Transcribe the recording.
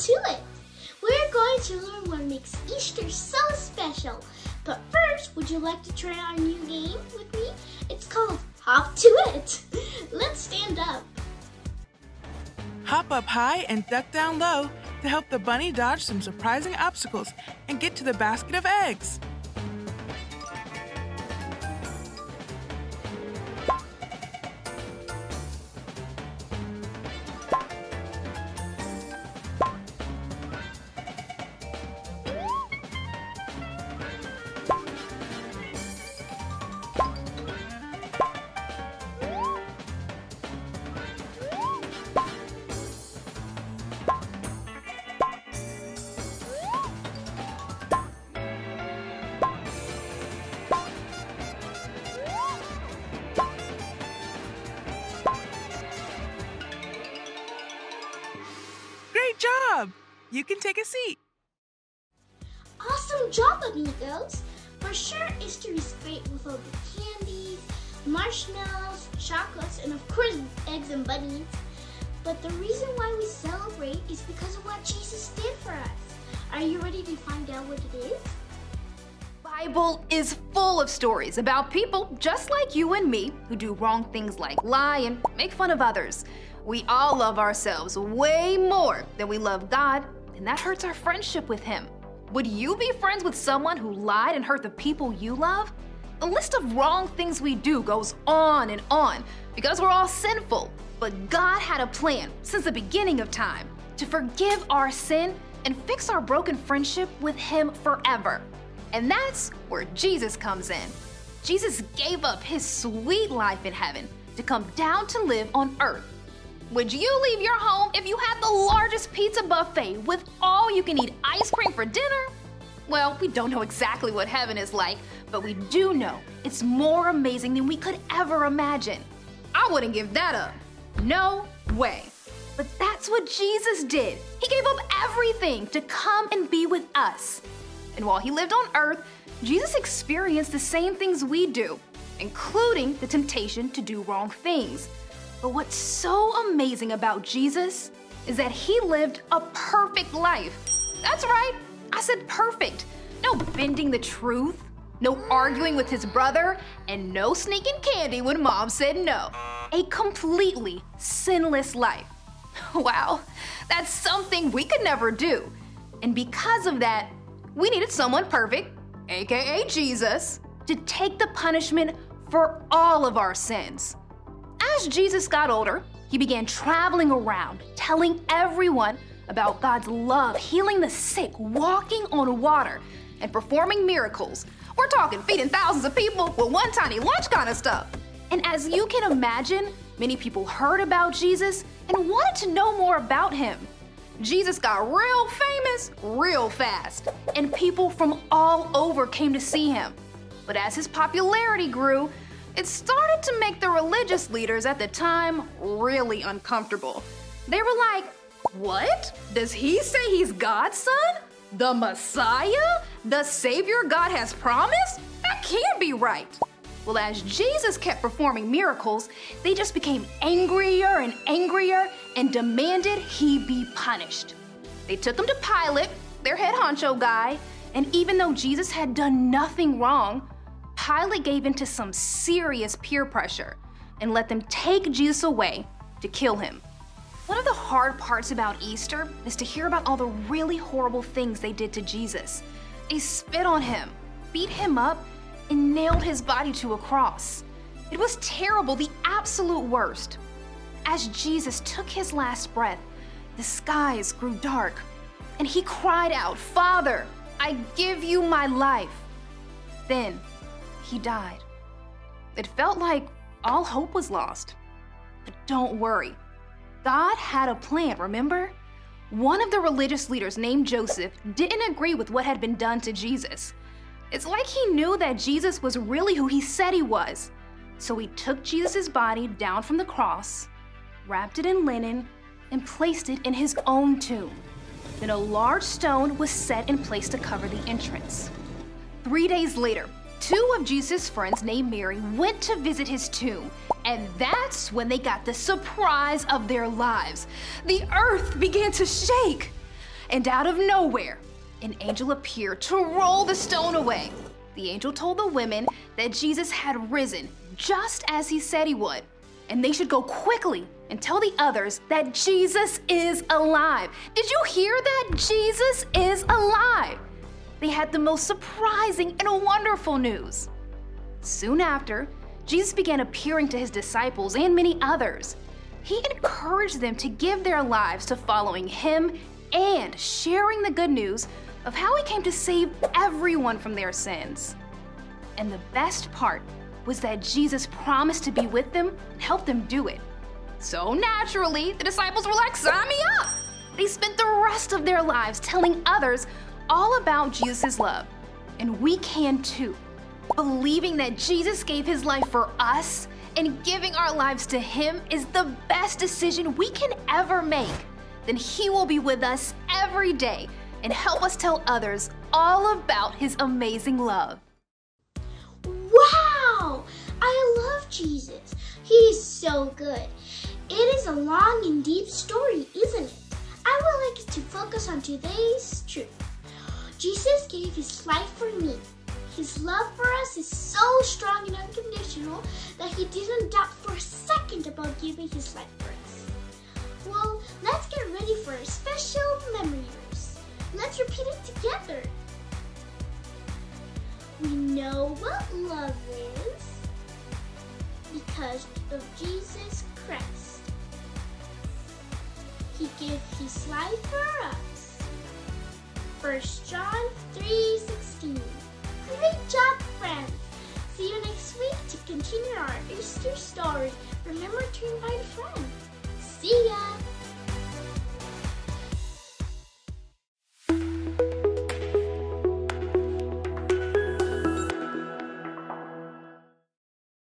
to it. We're going to learn what makes Easter so special. But first, would you like to try our new game with me? It's called Hop to It. Let's stand up. Hop up high and duck down low to help the bunny dodge some surprising obstacles and get to the basket of eggs. Job! You can take a seat. Awesome job, amigos! For sure, Easter is great with all the candies, marshmallows, chocolates, and of course, eggs and bunnies. But the reason why we celebrate is because of what Jesus did for us. Are you ready to find out what it is? Bible is full of stories about people just like you and me who do wrong things like lie and make fun of others. We all love ourselves way more than we love God, and that hurts our friendship with Him. Would you be friends with someone who lied and hurt the people you love? The list of wrong things we do goes on and on because we're all sinful. But God had a plan since the beginning of time to forgive our sin and fix our broken friendship with Him forever. And that's where Jesus comes in. Jesus gave up his sweet life in heaven to come down to live on earth. Would you leave your home if you had the largest pizza buffet with all you can eat ice cream for dinner? Well, we don't know exactly what heaven is like, but we do know it's more amazing than we could ever imagine. I wouldn't give that up. No way. But that's what Jesus did. He gave up everything to come and be with us. And while he lived on earth, Jesus experienced the same things we do, including the temptation to do wrong things. But what's so amazing about Jesus is that he lived a perfect life. That's right, I said perfect. No bending the truth, no arguing with his brother, and no sneaking candy when mom said no. A completely sinless life. Wow, that's something we could never do. And because of that, we needed someone perfect, aka Jesus, to take the punishment for all of our sins. As Jesus got older, he began traveling around, telling everyone about God's love, healing the sick, walking on water, and performing miracles. We're talking feeding thousands of people with one tiny lunch kind of stuff. And as you can imagine, many people heard about Jesus and wanted to know more about him. Jesus got real famous real fast, and people from all over came to see him. But as his popularity grew, it started to make the religious leaders at the time really uncomfortable. They were like, What? Does he say he's God's son? The Messiah? The Savior God has promised? That can't be right. Well, as Jesus kept performing miracles, they just became angrier and angrier and demanded he be punished. They took him to Pilate, their head honcho guy, and even though Jesus had done nothing wrong, Pilate gave in to some serious peer pressure and let them take Jesus away to kill him. One of the hard parts about Easter is to hear about all the really horrible things they did to Jesus. They spit on him, beat him up, and nailed his body to a cross. It was terrible, the absolute worst. As Jesus took his last breath, the skies grew dark, and he cried out, Father, I give you my life. Then he died. It felt like all hope was lost. But don't worry, God had a plan, remember? One of the religious leaders named Joseph didn't agree with what had been done to Jesus. It's like he knew that Jesus was really who he said he was. So he took Jesus' body down from the cross, wrapped it in linen, and placed it in his own tomb. Then a large stone was set in place to cover the entrance. Three days later, two of Jesus' friends named Mary went to visit his tomb, and that's when they got the surprise of their lives. The earth began to shake. And out of nowhere, an angel appeared to roll the stone away. The angel told the women that Jesus had risen just as he said he would, and they should go quickly and tell the others that Jesus is alive. Did you hear that? Jesus is alive. They had the most surprising and wonderful news. Soon after, Jesus began appearing to his disciples and many others. He encouraged them to give their lives to following him and sharing the good news of how he came to save everyone from their sins. And the best part was that Jesus promised to be with them and help them do it. So naturally, the disciples were like, sign me up! They spent the rest of their lives telling others all about Jesus' love. And we can too. Believing that Jesus gave his life for us and giving our lives to him is the best decision we can ever make. Then he will be with us every day and help us tell others all about his amazing love. Wow! I love Jesus. He is so good. It is a long and deep story, isn't it? I would like to focus on today's truth. Jesus gave his life for me. His love for us is so strong and unconditional that he didn't doubt for a second about giving his life for us. Well, let's get ready for a special memory verse. Let's repeat it together. We know what love is because of Jesus He gave his life for us. 1 John 3.16 Great job, friends! See you next week to continue our Easter story. Remember to invite a friend. See ya!